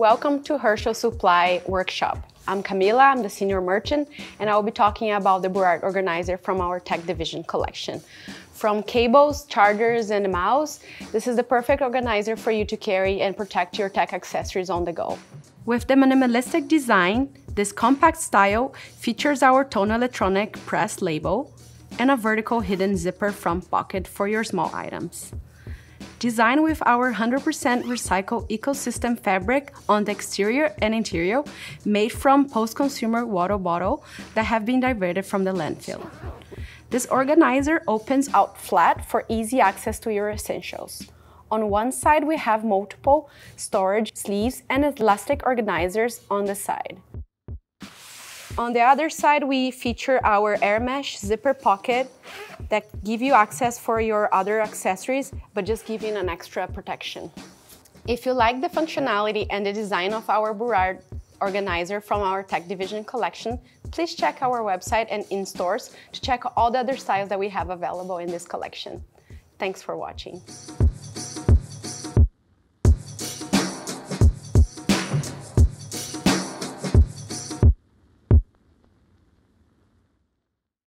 Welcome to Herschel Supply Workshop. I'm Camila, I'm the senior merchant, and I will be talking about the Burrard organizer from our tech division collection. From cables, chargers, and mouse, this is the perfect organizer for you to carry and protect your tech accessories on the go. With the minimalistic design, this compact style features our Tone Electronic press label and a vertical hidden zipper front pocket for your small items. Designed with our 100% recycled ecosystem fabric on the exterior and interior, made from post-consumer water bottle that have been diverted from the landfill. This organizer opens out flat for easy access to your essentials. On one side, we have multiple storage sleeves and elastic organizers on the side. On the other side, we feature our air mesh zipper pocket that give you access for your other accessories, but just giving an extra protection. If you like the functionality and the design of our Burrard organizer from our tech division collection, please check our website and in stores to check all the other styles that we have available in this collection. Thanks for watching.